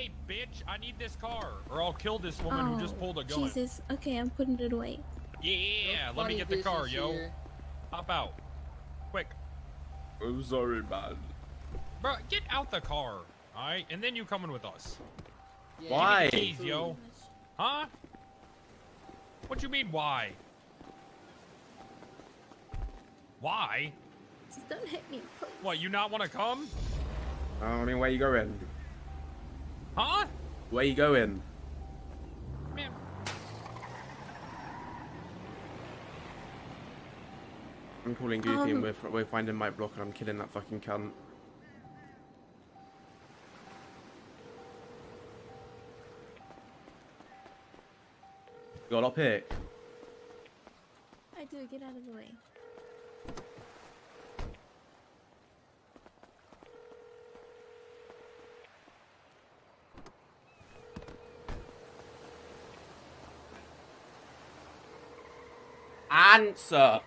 Hey, bitch, I need this car, or I'll kill this woman oh, who just oh, pulled a gun. Jesus. Okay, I'm putting it away. Yeah, No let me get the car, business yo. here. Hop out. Quick. I'm sorry, man. Bro, get out the car, alright? And then you coming with us. Yeah, Why? give me Jeez, yo. Huh? What you mean, why? Why? Just don't hit me, please. What, you not want to come? I don't mean, where you going? Huh? Where you going? Man, I'm calling Goofy and Um, we're, we're finding Mike Block and I'm killing that fucking cunt. Got a pick. I do. Get out of the way. Answer,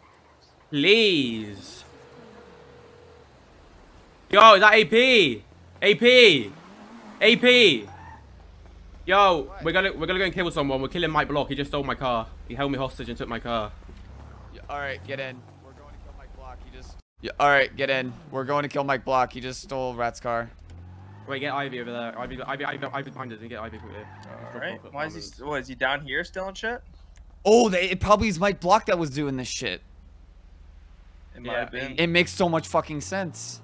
please. Yo, is that AP? AP? AP? Yo, we're gonna we're gonna go and kill someone. We're killing Mike Block. He just stole my car. He held me hostage and took my car. Yeah, all right, get in. We're going to kill Mike Block. He just. Yeah, all right, get in. We're going to kill Mike Block. He just stole Rat's car. Wait, get Ivy over there. Ivy, Ivy, Ivy, Ivy behind us and get Ivy quickly. All right. Why is he? What is he down here stealing shit? Oh, they, it probably is Mike Block that was doing this shit. It might Yeah, have been. It makes so much fucking sense.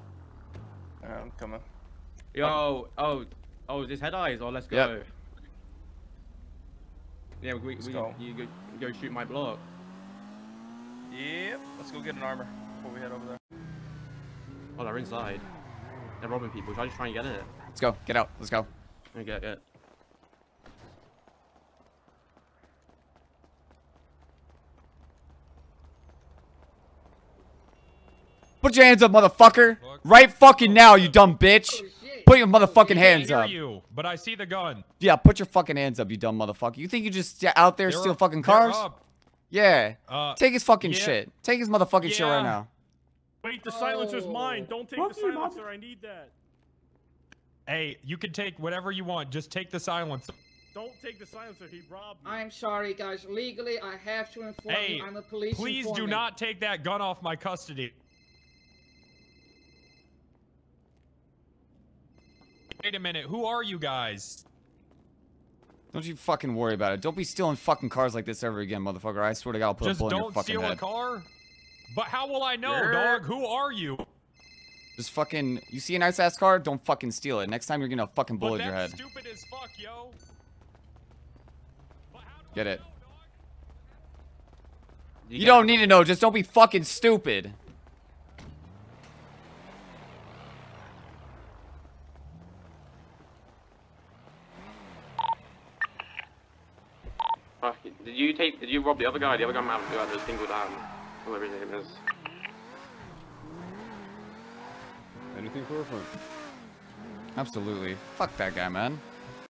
Oh, I'm coming. Yo, oh, oh, is this head eyes? Oh, let's go. Yep. Yeah, we, we, go. you go, go shoot Mike Block. Yep. Let's go get an armor before we head over there. Oh, they're inside. They're robbing people. Should I just try and get in it? Let's go. Get out. Let's go. Okay, get it. Put your hands up, motherfucker. Right fucking now, you dumb bitch. Oh. Put your motherfucking I hands hear up. you, but I see the gun. Yeah, put your fucking hands up, you dumb motherfucker. You think you just out there They're steal up- fucking cars? Yeah. Uh, Take his fucking yeah. shit. Take his motherfucking shit right now. Wait, the silencer's Oh. mine. Don't take Fuck the silencer. I need that. hey, you can take whatever you want. Just take the silencer. Don't take the silencer. He robbed me. I'm sorry, guys. Legally, I have to inform Hey, you I'm a police Please do not take that gun off my custody. Wait a minute. Who are you guys? Don't you fucking worry about it. Don't be stealing fucking cars like this ever again, motherfucker. I swear to God, I'll put Just a bullet in your fucking head. Just don't fucking steal a car. But how will I know, Grr. dog? Who are you? Just fucking, you see a nice ass car? Don't fucking steal it. Next time you're gonna fucking bullet your head. stupid as fuck, yo. But how do Get I it. know, dog? You don't need to know. Just don't be fucking stupid. Fuck it. Did you take? Did you rob the other guy? The other guy man who had a single down. Whatever his name is. Anything for a front? Absolutely. Fuck that guy, man.